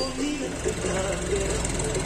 believe in love, yeah.